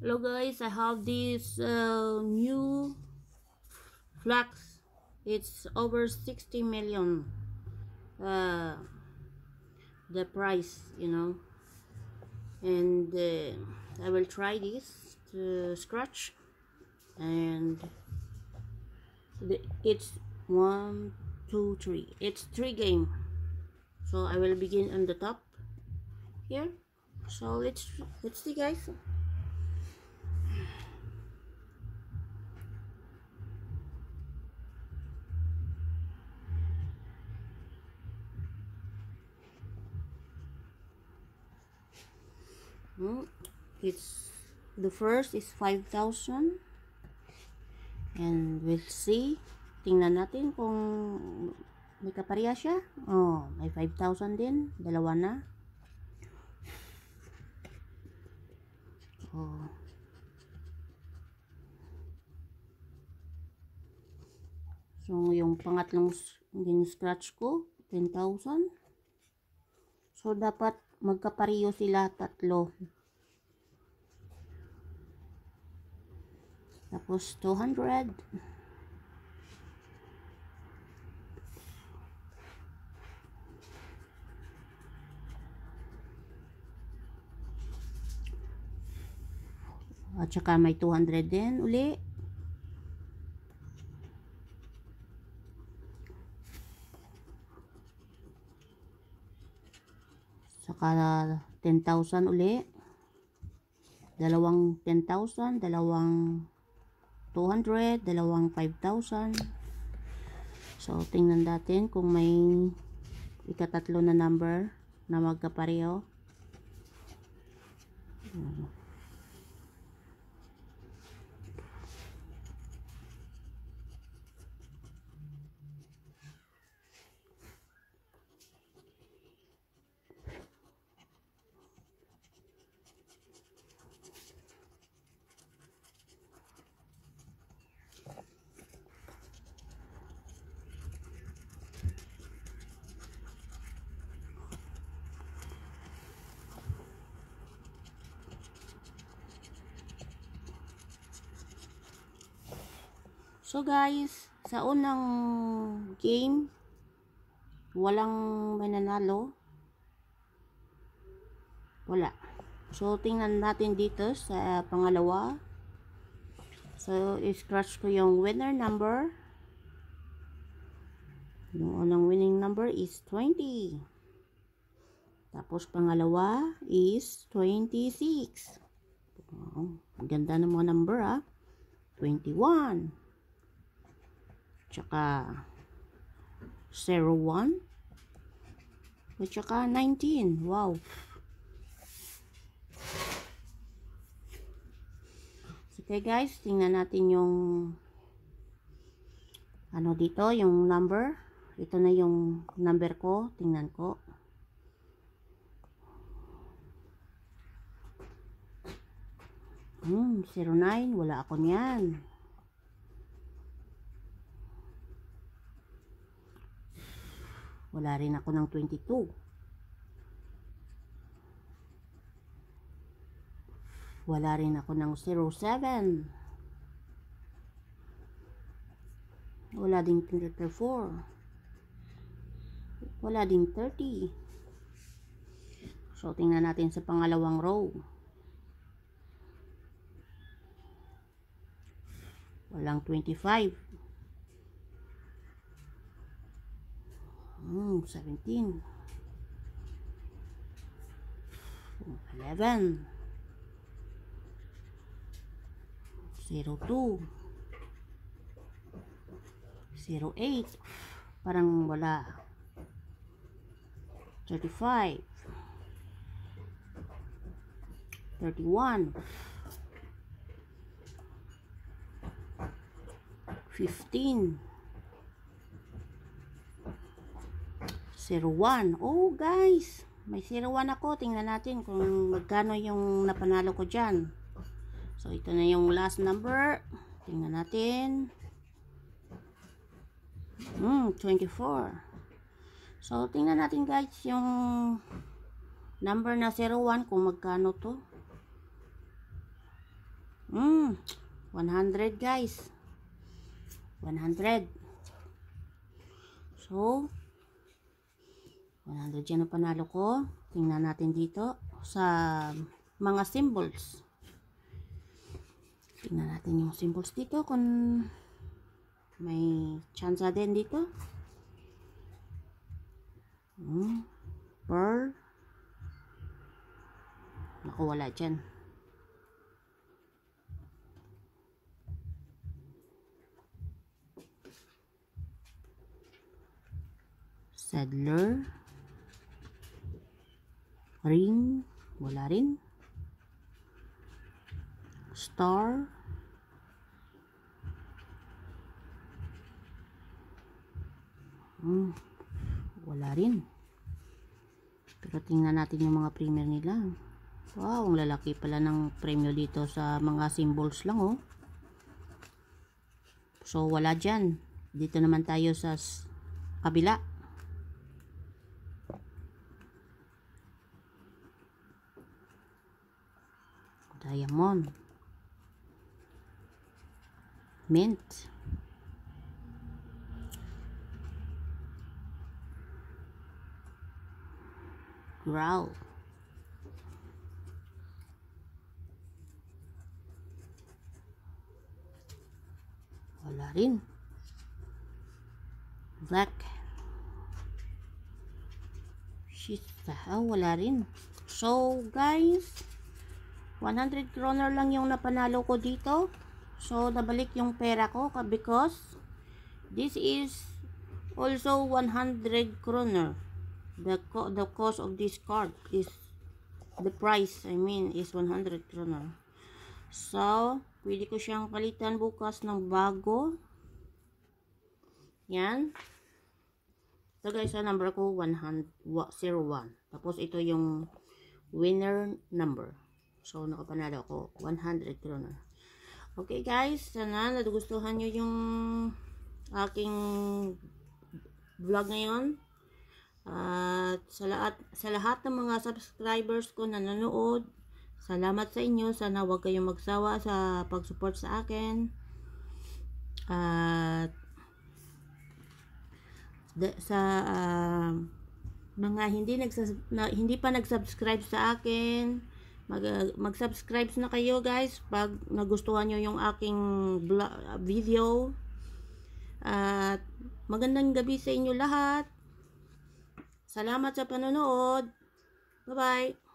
Hello guys, I have this uh, new flax. It's over 60 million. Uh, the price, you know. And uh, I will try this to scratch. And it's one, two, three. It's three game. So I will begin on the top here. So let's let's see guys. It's the first is 5,000 and we'll see. Tingnan natin kung may kapareha siya. Oh may 5,000 din. Dalawa na. Oh. So yung pangatlong din scratch ko 10,000 so dapat magkapareho sila tatlo tapos 200 At saka may 200 din uli. Saka 10,000 uli. Dalawang 10,000, dalawang 200, dalawang 5,000. So, tingnan natin kung may ikatatlo na number na magkapareho. So guys, sa unang game, walang mananalo. Wala. So tingnan natin dito sa pangalawa. So i-scratch ko yung winner number. Yung unang winning number is 20. Tapos pangalawa is 26. Oh, ang ganda ng mga number ah. 21. Tsaka 01. At tsaka 19. Wow. Okay guys, tingnan natin yung ano dito, yung number. Ito na yung number ko. Tingnan ko. Hmm, 09. Wala ako niyan. Wala rin ako ng 22. Wala rin ako ng 07. Wala ding 34. Wala ding 30. So, tingnan natin sa pangalawang row. Walang 25. Hmm, 17. 11. 02. 08. Parang wala. 35. 31. 15. 01. Oh, guys. May 01 ako. Tingnan natin kung magkano yung napanalo ko dyan. So, ito na yung last number. Tingnan natin. Hmm, 24. So, tingnan natin guys yung number na 01 kung magkano to. Mm, 100 guys. 100. So, 100 yan ang panalo ko. Tingnan natin dito sa mga symbols. Tingnan natin yung symbols dito kung may chance din dito. Hmm. Pearl. Naku, wala dyan. Saddler. Ring. Wala rin. Star. Hmm. Wala rin. Pero tingnan natin yung mga premier nila. Wow, ang lalaki pala ng premyo dito sa mga symbols lang oh. So wala dyan. Dito naman tayo sa kabila. Diamond. Mint. Growl. Wala rin. Black. Shit. Ah, wala rin. So, guys, 100 kroner lang yung napanalo ko dito. So, nabalik yung pera ko because this is also 100 kroner. The, co- the cost of this card is the price, I mean, is 100 kroner. So, pwede ko siyang palitan bukas ng bago. Yan. So guys, ang number ko 101. Tapos ito yung winner number. So, nakapanalo ako 100 kroner. Okay guys, sana nagustuhan nyo yung aking vlog ngayon. At sa lahat, sa lahat ng mga subscribers ko na nanonood, salamat sa inyo. Sana huwag kayong magsawa sa pag-support sa akin. At da- sa ah, mga hindi nagsas na, hindi pa nag-subscribe sa akin, mag mag-subscribe na kayo guys pag nagustuhan niyo yung aking video. At magandang gabi sa inyo lahat. Salamat sa panonood. Bye-bye.